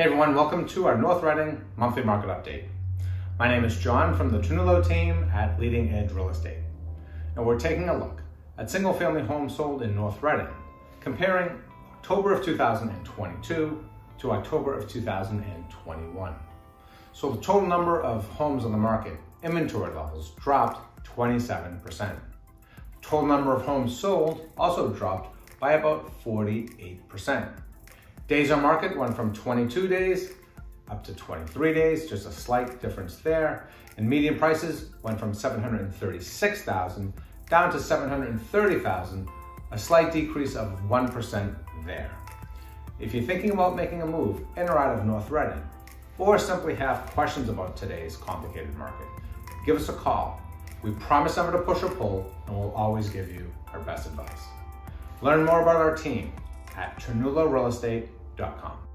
Hey everyone, welcome to our North Reading monthly market update. My name is John from the Ternullo team at Leading Edge Real Estate. And we're taking a look at single family homes sold in North Reading, comparing October of 2022 to October of 2021. So the total number of homes on the market, inventory levels dropped 27%. Total number of homes sold also dropped by about 48%. Days on market went from 22 days up to 23 days, just a slight difference there. And median prices went from 736,000 down to 730,000, a slight decrease of 1% there. If you're thinking about making a move in or out of North Reading, or simply have questions about today's complicated market, give us a call. We promise never to push or pull, and we'll always give you our best advice. Learn more about our team at TernulloRealEstate.com.